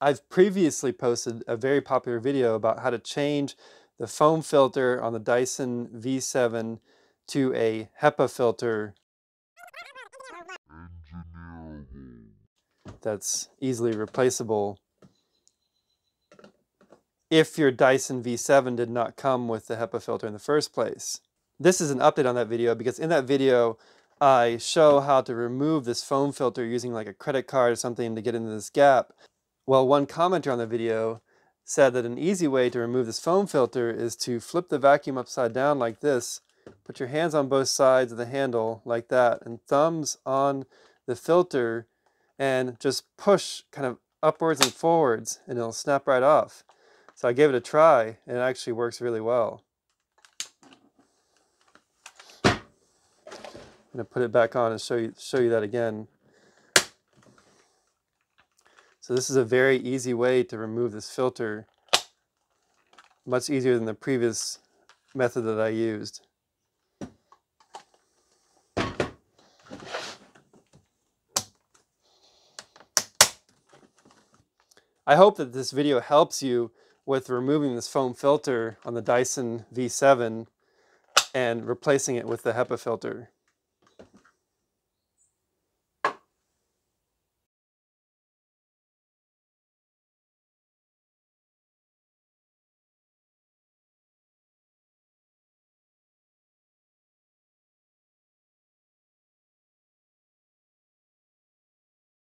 I've previously posted a very popular video about how to change the foam filter on the Dyson V7 to a HEPA filter that's easily replaceable if your Dyson V7 did not come with the HEPA filter in the first place. This is an update on that video because in that video I show how to remove this foam filter using like a credit card or something to get into this gap. Well, one commenter on the video said that an easy way to remove this foam filter is to flip the vacuum upside down like this, put your hands on both sides of the handle like that, and thumbs on the filter and just push kind of upwards and forwards and it'll snap right off. So I gave it a try and it actually works really well. I'm to put it back on and show you, show you that again. So this is a very easy way to remove this filter, much easier than the previous method that I used. I hope that this video helps you with removing this foam filter on the Dyson V7 and replacing it with the HEPA filter.